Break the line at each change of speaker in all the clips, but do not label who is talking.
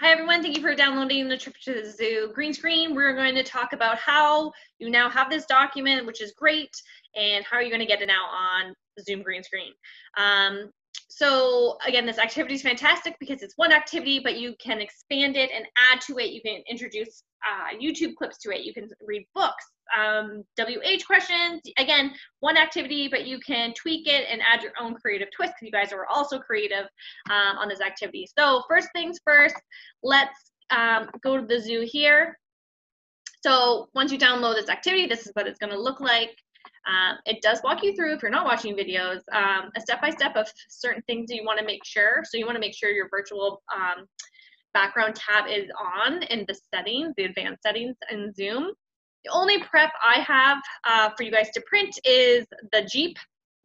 Hi everyone, thank you for downloading the trip to the zoo green screen. We're going to talk about how you now have this document, which is great, and how are you going to get it out on Zoom green screen. Um, so again, this activity is fantastic because it's one activity, but you can expand it and add to it. You can introduce uh, YouTube clips to it. You can read books, um, WH questions. Again, one activity, but you can tweak it and add your own creative twist because you guys are also creative um, on this activity. So first things first, let's um, go to the zoo here. So once you download this activity, this is what it's going to look like. Um, it does walk you through, if you're not watching videos, um, a step-by-step -step of certain things you want to make sure. So you want to make sure your virtual um, background tab is on in the settings, the advanced settings in Zoom. The only prep I have uh, for you guys to print is the Jeep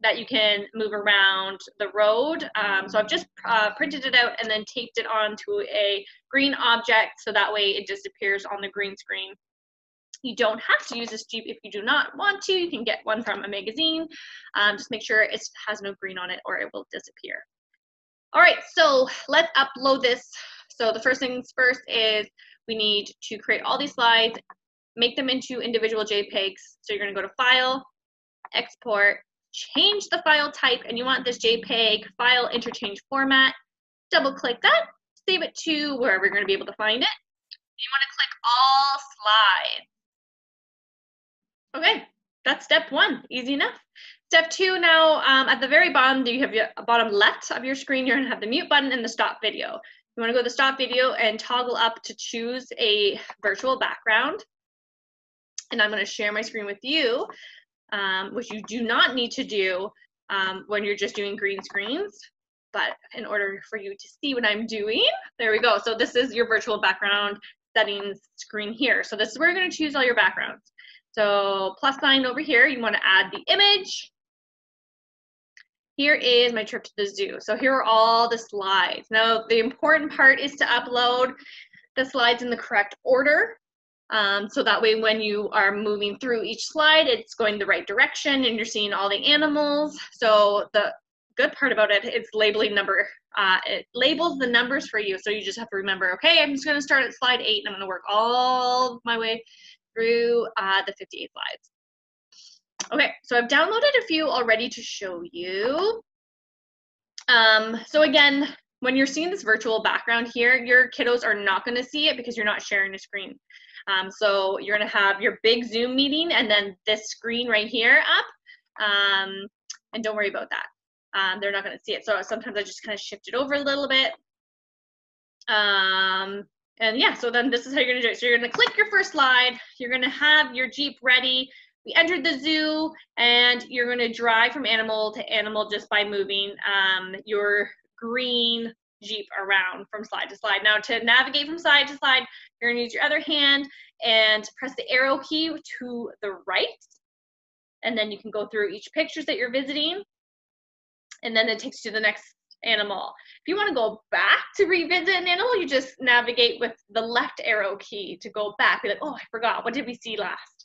that you can move around the road. Um, so I've just uh, printed it out and then taped it onto a green object so that way it disappears on the green screen. You don't have to use this Jeep if you do not want to. You can get one from a magazine. Um, just make sure it has no green on it or it will disappear. All right, so let's upload this. So the first things first is we need to create all these slides, make them into individual JPEGs. So you're gonna go to File, Export, change the file type, and you want this JPEG file interchange format. Double click that, save it to wherever you're gonna be able to find it. You wanna click all slides. Okay, that's step one, easy enough. Step two now, um, at the very bottom, you have your bottom left of your screen, you're gonna have the mute button and the stop video. You wanna go to the stop video and toggle up to choose a virtual background. And I'm gonna share my screen with you, um, which you do not need to do um, when you're just doing green screens. But in order for you to see what I'm doing, there we go. So this is your virtual background settings screen here. So this is where you're gonna choose all your backgrounds. So plus sign over here, you want to add the image. Here is my trip to the zoo. So here are all the slides. Now the important part is to upload the slides in the correct order. Um, so that way when you are moving through each slide, it's going the right direction and you're seeing all the animals. So the good part about it, it is labeling number. Uh, it labels the numbers for you. So you just have to remember, okay, I'm just gonna start at slide eight and I'm gonna work all my way through uh, the 58 slides. Okay, so I've downloaded a few already to show you. Um, so again, when you're seeing this virtual background here, your kiddos are not gonna see it because you're not sharing a screen. Um, so you're gonna have your big Zoom meeting and then this screen right here up. Um, and don't worry about that. Um, they're not gonna see it. So sometimes I just kind of shift it over a little bit. Um, and yeah, so then this is how you're gonna do it. So you're gonna click your first slide, you're gonna have your Jeep ready. We entered the zoo and you're gonna drive from animal to animal just by moving um, your green Jeep around from slide to slide. Now to navigate from slide to slide, you're gonna use your other hand and press the arrow key to the right. And then you can go through each pictures that you're visiting. And then it takes you to the next animal. If you want to go back to revisit an animal, you just navigate with the left arrow key to go back. Be like, oh, I forgot. What did we see last?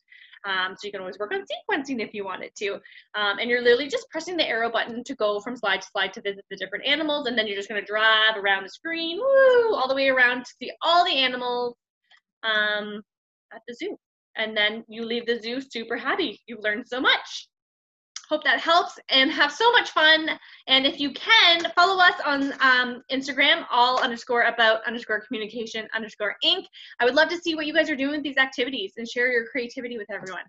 Um, so you can always work on sequencing if you wanted to. Um, and you're literally just pressing the arrow button to go from slide to slide to visit the different animals. And then you're just going to drive around the screen, woo, all the way around to see all the animals um, at the zoo. And then you leave the zoo super happy. You've learned so much. Hope that helps and have so much fun. And if you can, follow us on um, Instagram, all underscore about underscore communication underscore inc. I would love to see what you guys are doing with these activities and share your creativity with everyone.